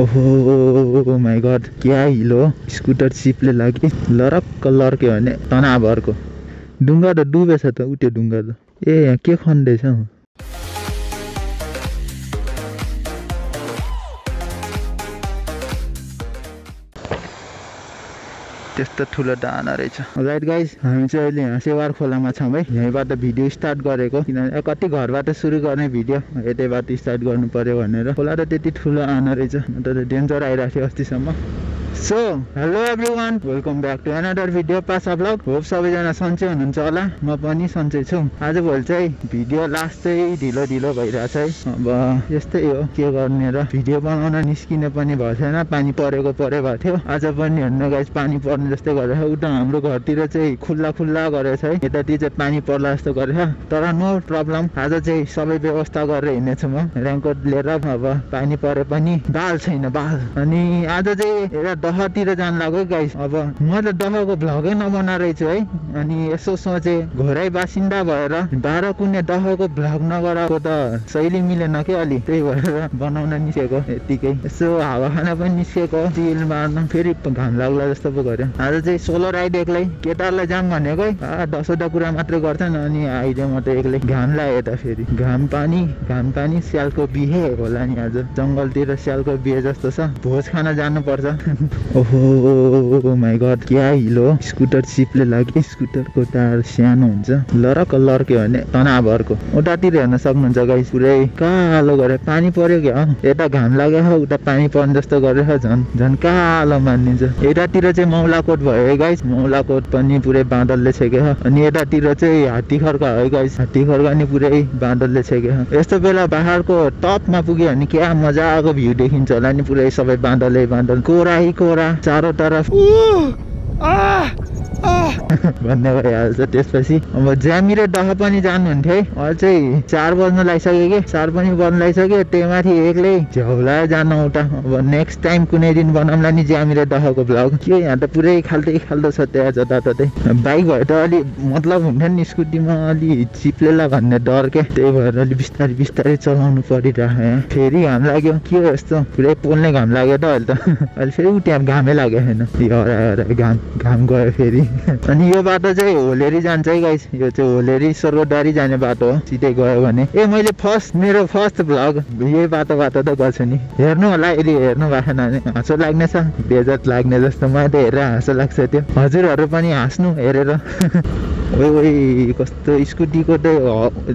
ओहो my God क्या हिलो? स्कुटर चिपले लाग्यो लरक्क लर्क्यो भने तनाव अर्को ढुङ्गा त डुबेछ त उठ्यो ढुङ्गा त। ए यहाँ के खन्दैछ त्यस्तो ठुलो डाना रहेछ। राइट गाइज हामी चाहिँ अहिले यहाँ सेवार खोलामा छौँ है। यहीँबाट भिडियो स्टार्ट गरेको। किनभने कति घरबाट सुरु गर्ने भिडियो यतैबाट स्टार्ट गर्नु पर्यो भनेर। खोला त त्यति ठुलो आना रहेछ। अन्त डेन्जर आइरहेको थियो अस्तिसम्म। So hello everyone welcome back to another video पासा ब्लग होप सबैजना सन्चै हुनुहुन्छ होला। म पनि सन्चै छु। आजभोलि चाहिँ भिडियो लास्ट चाहिँ ढिलो ढिलो भइरहेछ है। अब यस्तै हो के गर्ने र? भिडियो बनाउन निस्किने पनि भएको छैन पानी परेको परे भएको थियो। आज पनि हेर्नु गाइस पानी पर्ने जस्तै गरेछ। उता हाम्रो घरतिर चाहिँ खुल्ला खुल्ला गरेछ है। यतातिर चाहिँ पानी पर्ला जस्तो गरेछ। तर नो प्रब्लम आज चाहिँ सबै व्यवस्था गरेर हिँड्नेछु म। रेनकोट लिएर अब पानी परे पनि बाल छैन बाल। अनि आज चाहिँ एउटा दहतिर जानु लाग्यो गाइस अब म त दहको भ्लगै नबना रहेछु है। अनि यसो सोचेँ घोरै बासिन्दा भएर बाह्र कुने दहको भ्लग नगराएको त शैली मिलेन के अलि? त्यही भएर बनाउन निस्केको यतिकै यसो हावा खान पनि निस्केको चिल मार्न फेरि घाम लाग्ला जस्तो पो गर्यो आज चाहिँ सोलो राइड एक्लै। केटाहरूलाई जाम भनेको है। दसवटा कुरा मात्रै गर्छन् अनि अहिले म त एक्लै। घाम लाग्यो त फेरि। घाम पानी घाम पानी स्यालको बिहे होला नि आज। जङ्गलतिर स्यालको बिहे जस्तो छ। भोज खान जानुपर्छ। ओहो माई गड क्या हिलो? स्कुटर चिपले लाग्यो। स्कुटरको टायर सानो हुन्छ। लरक लर्क्यो भने तनाव अर्को उतातिर हेर्न सक्नुहुन्छ गाइस पुरै कालो गरे। पानी पर्यो क्या? यता घाम लाग्यो उता पानी पर्ने जस्तो गरेर झन् झन् कालो मानिन्छ। यतातिर चाहिँ मौलाकोट भयो गाइस। मौलाकोट पनि पुरै बाँदरले छेक्यो अनि यतातिर चाहिँ हात्ती खर्का है गाइस। हात्ती खर्का नि पुरै बाँदरले छेक्यो यस्तो बेला पहाडको टपमा पुग्यो भने क्या मजाको भ्यू देखिन्छ होला नि। पुरै सबै बाँदरले बाँदर कोरै कोरा चारो तरफ भन्ने भइहाल्छ। त्यसपछि अब ज्यामिरे दह पनि जानुहुन्थ्यो है। चाहिँ चार बज्न लागिसक्यो कि? चार पनि बज्न लागिसक्यो। त्यही माथि एक्लै झ्याउला जानु उता। अब नेक्स्ट टाइम कुनै दिन बनाउँला नि ज्यामिरे दहको भ्लग के यहाँ त पुरै खाल्टै खाल्टो छ त्यहाँ जताततै। बाइक भयो त अलि मतलब हुन्थ्यो नि स्कुटीमा अलि चिप्लेला भन्ने डर के? त्यही भएर अलि बिस्तारै बिस्तारै चलाउनु परिरहेको यहाँ। फेरि घाम लाग्यो। के हो यस्तो? पुरै पोल्ने घाम लाग्यो त अहिले त। अहिले फेरि उ त्यहाँ घामै लाग्यो छैन हरा हरा घाम। घाम गयो फेरि। अनि यो बाटो चाहिँ होलेरी जान्छ है गाइस यो चाहिँ होलेरी स्वर्गद्वारी जाने बाटो हो। सिधै गयो भने। ए मैले फर्स्ट मेरो फर्स्ट भ्लग यही बाटोबाट त गर्छु नि। हेर्नु होला यदि हेर्नु भएको भने हाँसो लाग्नेछ। बेजत लाग्ने जस्तो मलाई त हेरेर हाँसो लाग्छ त्यो। हजुरहरू पनि हाँस्नु हेरेर। ओइ कस्तो स्कुटीको त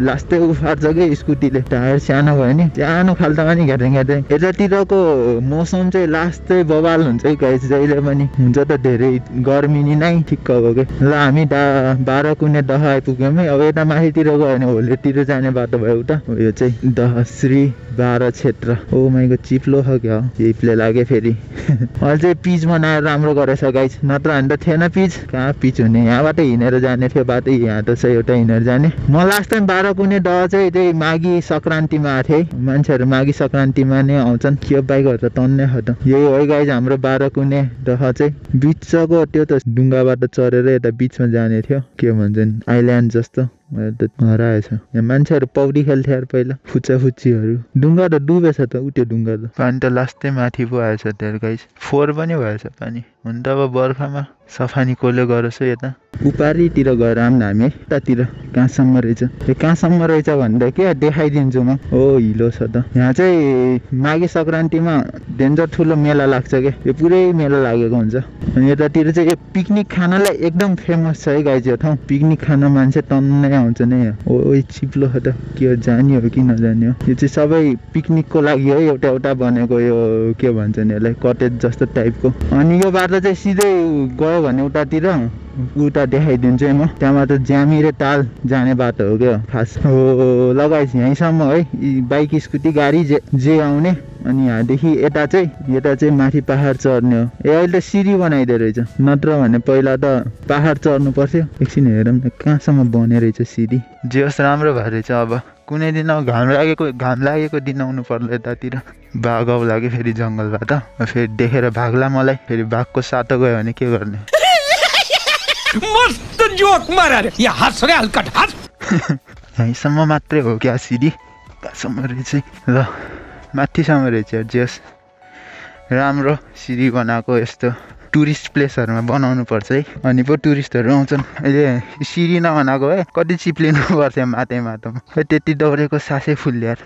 लास्टै उफार्छ कि स्कुटीले। टायर सानो भयो नि। सानो खाल्टोमा नि घ्याटे घ्याटे यतातिरको मौसम चाहिँ लास्ट बवाल हुन्छ है गाइस जहिले पनि। हुन्छ त धेरै गर्मी नि नै। ठिक्क हो कि ल हामी दा बाह्र कुने दह आइपुग्यौँ है अब यता माथितिर गयो भने होलेतिर जाने बाटो भयो उता यो चाहिँ दह श्री बाह्र क्षेत्र। ओ माइको चिप्लो छ क्या? चिप्ले लाग्यो फेरि। अहिले चाहिँ पिच बनाएर राम्रो गरेछ गाइस नत्र भने त थिएन पिच। कहाँ पिच हुने? यहाँबाट हिँडेर जाने थियो बाटो यहाँ त छ एउटा हिँडेर जाने। म लास्ट टाइम बाह्र कुने दह चाहिँ त्यही माघी सङ्क्रान्तिमा आएको थिएँ। मान्छेहरू माघी सङ्क्रान्तिमा नै आउँछन्। के बाइकहरू त तन्ने हो त। यही हो गाइज हाम्रो बाह्र कुने दह चाहिँ। बिचको त्यो त ढुङ्गाबाट चढेर यता बिचमा जाने थियो। के भन्छन्? आइल्यान्ड जस्तो। हराएछ यहाँ मान्छेहरू पौडी खेल्थ्यो यार पहिला फुच्चा फुच्चीहरू ढुङ्गा त डुबेछ त उठ्यो ढुङ्गा त। पानी त लास्टै माथि पो आएछ त्यहाँ गाइस फोहोर पनि भएछ पानी। हुन त अब बर्खामा सफानी कसले गरोस् यता। उपारितिर गएर न हामी है यतातिर कहाँसम्म रहेछ? यो कहाँसम्म रहेछ भन्दा के देखाइदिन्छु म? ओ हिलो छ त। यहाँ चाहिँ माघे सङ्क्रान्तिमा डेन्जर ठुलो मेला लाग्छ क्या यो पुरै मेला लागेको हुन्छ। अनि यतातिर चाहिँ यो पिकनिक खानलाई एकदम फेमस छ है गाइज यो ठाउँ। पिकनिक खान मान्छे टन्नै आउँछ नै। यहाँ ओ चिप्लो हो त। के हो जाने हो कि नजाने हो? यो चाहिँ सबै पिकनिकको लागि है एउटा एउटा बनेको यो के भन्छन् यसलाई कटेज जस्तो टाइपको अनि यो बाटो चाहिँ सिधै गयो भने उतातिर उता देखाइदिन्छु है म। त्यहाँबाट ज्यामिरे ताल जाने बाटो हो क्या। खास। हो लगाइस यहीँसम्म है। बाइक स्कुटी गाडी जे जे आउने। अनि यहाँदेखि यता चाहिँ यता चाहिँ माथि पाहाड चढ्ने हो। ए अहिले त सिडी बनाइदियो रहेछ। नत्र भने पहिला त पाहाड चढ्नु पर्थ्यो। एकछिन हेरौँ न कहाँसम्म बने रहेछ सिडी? जे होस् राम्रो भए रहेछ अब। कुनै दिन अब घाम लागेको घाम लागेको दिन आउनु पर्ला यतातिर। बाघ आउला कि फेरि जङ्गलबाट। फेरि देखेर भाग्ला मलाई। फेरि बाघको सातो गयो भने के गर्ने? मस्त जोक मारा रे या हंस रे हलकट हंस यहीँसम्म मात्रै हो क्या सिडी? कहाँसम्म रहेछ? ल माथिसम्म रहेछ जेस राम्रो सिडी बनाएको यस्तो टुरिस्ट प्लेसहरूमा बनाउनु पर्छ है। अनि पो टुरिस्टहरू आउँछन्। अहिले सिडी नबनाएको है कति चिप्लिनु पर्थ्यो माथि माटोमा। खै त्यति दौडेको सासै फुल्यो यार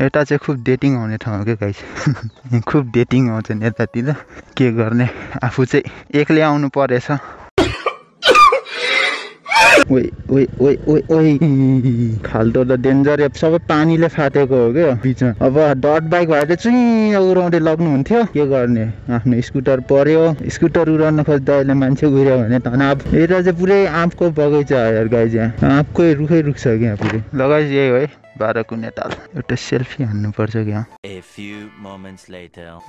यता चाहिँ खुब डेटिङ आउने ठाउँ क्या गाइस? खुब डेटिङ आउँछन् यतातिर। के गर्ने? आफू चाहिँ एक्लै आउनु परेछ। खाल्टो त डेन्जर एप सबै पानीले फाटेको हो क्या। बिचमा अब डट बाइक भए त चुइँ उडाउँदै लग्नुहुन्थ्यो। के गर्ने? आफ्नो स्कुटर पर्यो। स्कुटर उडाउन खोज्दा अहिले मान्छे उड्यो भने तनाव यता चाहिँ पुरै आँपको बगैँचा हो यार गाई यहाँ। आँपकै रुखै रुख छ क्या पुरै। लगाइस यही हो है। बाह्र कुने ताल एउटा सेल्फी हान्नुपर्छ क्या.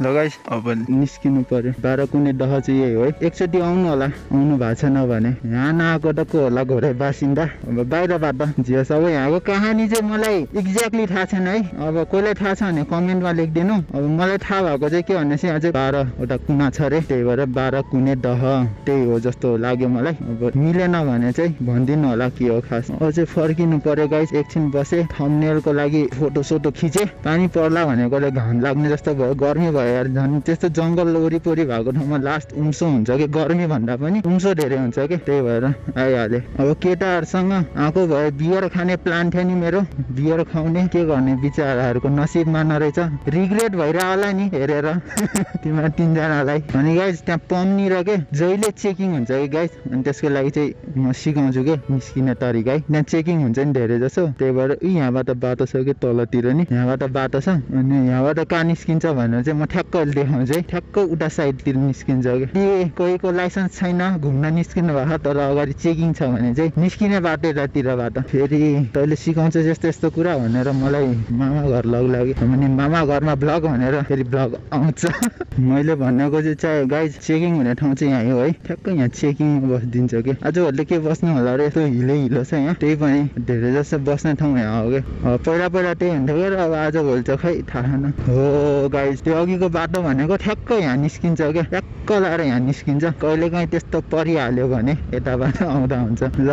लगाइस अब निस्किनु पर्यो। बाह्र कुने दह चाहिँ यही हो है। एकचोटि आउनु होला। आउनु भएको छैन भने यहाँ नआएको त को होला घोरै बासिन्दा? अब बाहिरबाट जे होस् अब यहाँको कहानी चाहिँ मलाई एक्ज्याक्टली थाहा छैन है। अब कसलाई थाहा छ भने कमेन्टमा लेखिदिनु। अब मलाई थाहा भएको चाहिँ के भने चाहिँ अझै बाह्रवटा कुना छ अरे त्यही भएर बाह्र कुने दह। त्यही हो जस्तो लाग्यो मलाई। अब मिलेन भने चाहिँ भनिदिनु होला के हो खास। अझै फर्किनु पर्यो गाइस एकछिन बसेँ। थम्नेलको लागि फोटो सोटो खिचेँ। पानी पर्ला भनेकोले घाम लाग्ने जस्तो भयो। गर्मी भयो झन्। त्यस्तो जङ्गल वरिपरि भएको ठाउँमा लास्ट उम्सो हुन्छ कि? गर्मी भन्दा पनि उम्सो धेरै हुन्छ कि? त्यही भएर आइहालेँ। अब केटाहरूसँग आएको भयो बियर खाने प्लान थियो नि मेरो। बियर खुवाउने के गर्ने बिचराहरूको नसिबमा नरहेछ रिग्रेट भइरह होला नि हेरेर। तिमीहरू तिनजनालाई। अनि गाइज त्यहाँ पम्निर के? जहिले चेकिङ हुन्छ कि गाइज अनि त्यसको लागि चाहिँ म सिकाउँछु कि? निस्किने तरिका है त्यहाँ चेकिङ हुन्छ नि धेरै जसो। त्यही भएर ऊ यहाँबाट बाटो छ कि तलतिर नि? यहाँबाट बाटो छ अनि यहाँबाट कहाँ निस्किन्छ भनेर चाहिँ म ठ्याक्क देखाउँछु है ठ्याक्क उता साइडतिर निस्किन्छ कि? ए कोहीको लाइसेन्स छैन घुम्न निस्किनु भएको तर अगाडि चेकिङ छ भने चाहिँ निस्किने बाटो यतातिरबाट। फेरि तैँले सिकाउँछ यस्तो यस्तो कुरा भनेर मलाई मामा घर लग लाग्यो। अनि मामा घरमा ब्लग भनेर फेरि ब्लग आउँछ। मैले भनेको चाहिँ चाहे गाइज चेकिङ हुने ठाउँ चाहिँ यहाँ हो है। ठ्याक्क यहाँ चेकिङ बसिदिन्छ कि? आजभोलि के बस्नु होला रे? यस्तो हिलै हिलो छ यहाँ। त्यही पनि धेरै जस्तो बस्ने ठाउँ यहाँ हो कि? पहिला पहिला त्यही हुन्थ्यो कि अब आजभोलि चाहिँ खै थाहा छैन। हो गाइज त्यो अघिको बाटो भनेको ठ्याक्क यहाँ निस्किन्छ क्या। ट्याक्क लाएर यहाँ निस्किन्छ। कहिले काहीँ त्यस्तो परिहाल्यो भने यताबाट आउँदा हुन्छ। ल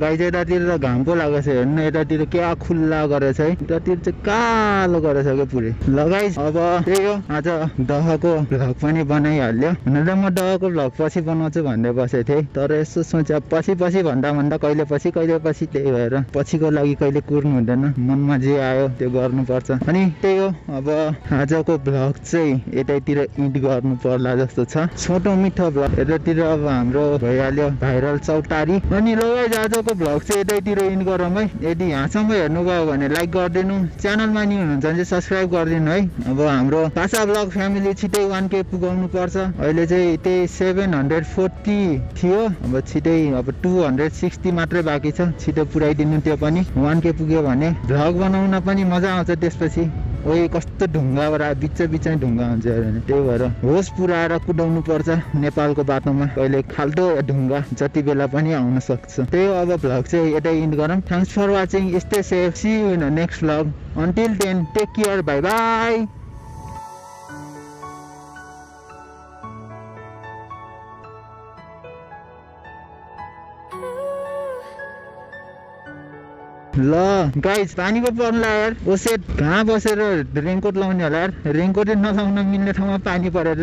गाई चाहिँ यतातिर त घाम पो लागेको छ हेर्नु यतातिर क्या खुल्ला गरेछ है। यतातिर चाहिँ कालो गरेछ क्या पुरै। ल गाइज अब त्यही हो आज दहको भ्लग पनि बनाइहाल्यो। हुन त म दहको भ्लग पछि बनाउँछु भन्दै बसेको थिएँ। तर यसो सोचे पछि पछि भन्दा भन्दा कहिले पछि कहिले पछि त्यही भएर पछिको लागि कहिले कुर्नु हुँदैन। मनमा जे आयो त्यो गर्नुपर्छ। अनि त्यही हो अब आजको भ्लग चाहिँ यतैतिर इड गर्नु पर्ला जस्तो छ। छोटो मिठो भ्लग यतातिर अब हाम्रो भइहाल्यो भाइरल चौतारी। अनि guys, आजको भ्लग चाहिँ यतैतिर इन्ड गरौँ है। यदि यहाँसम्म हेर्नुभयो भने लाइक गरिदिनु। च्यानलमा नि हुनुहुन्छ भने चाहिँ सब्सक्राइब गरिदिनु है। अब हाम्रो भाषा भ्लग फ्यामिली छिटै वान के पुगाउनु पर्छ अहिले चाहिँ त्यही सेभेन हन्ड्रेड फोर्टी थियो। अब छिटै अब टु हन्ड्रेड सिक्सटी मात्रै बाँकी छ। छिटो पुऱ्याइदिनु त्यो पनि। वान के पुग्यो भने भ्लग बनाउन पनि मजा आउँछ त्यसपछि। ओइ कस्तो ढुङ्गाबाट बिच बिचमै ढुङ्गा हुन्छ अरे। त्यही भएर होस पुऱ्याएर कुदाउनु पर्छ नेपालको बाटोमा। कहिले खाल्टो ढुङ्गा जति बेला पनि आउन सक्छ। त्यही अब भ्लग चाहिँ यतै इन्ड गरौँ। Thanks for watching stay safe see you next vlog until then take care bye bye ल गाइज पानी पो पर्ला यार। ओसेट कहाँ बसेर रेनकोट लाउने होला यार? रेनकोटै नलाउन मिल्ने ठाउँमा पानी परेर